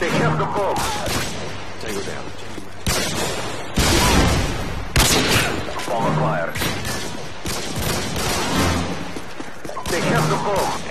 They have the bomb. Tango down. Bomber fire. They have the bomb.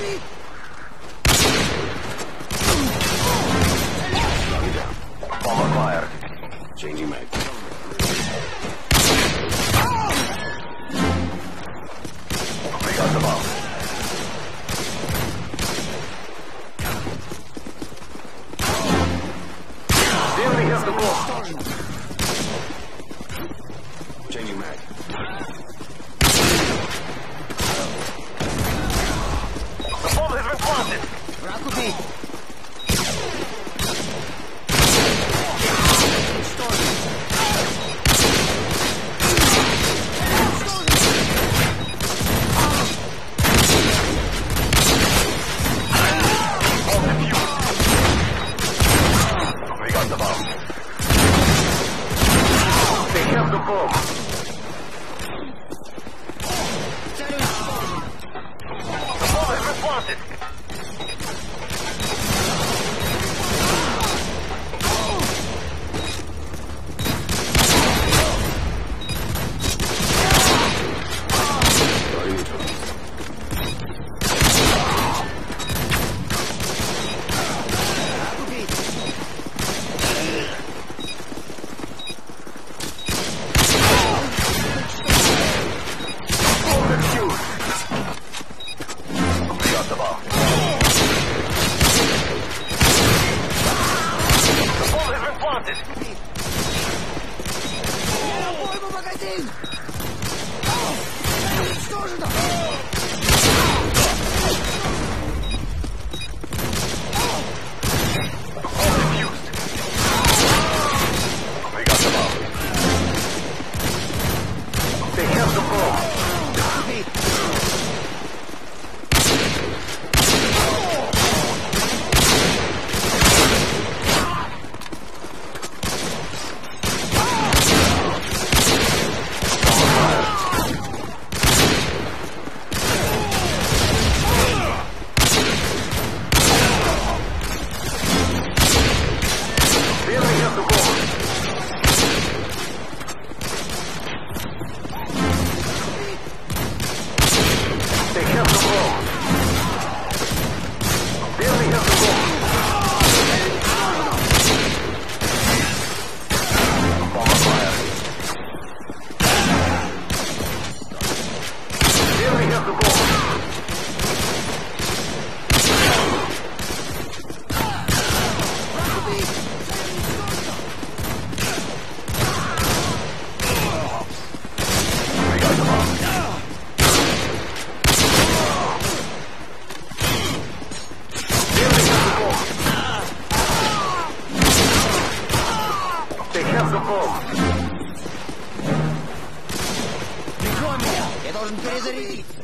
me! Bomber fire. Changing mag. Oh! We got the bomb. They only have the bomb. Changing mag. Okay. обойму. Магазин. War! Петухов. Бегом меня! Я должен перезарядиться.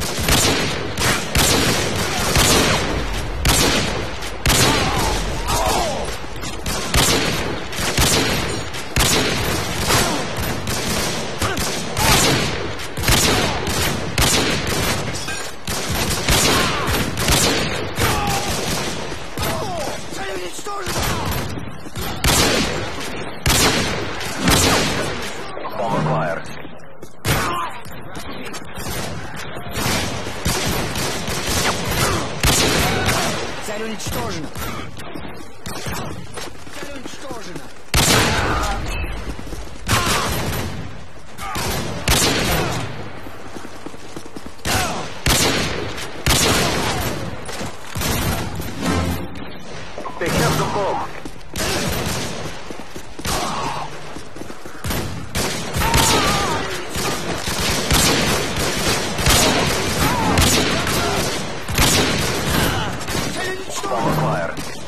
Приказ духом. Bonfire.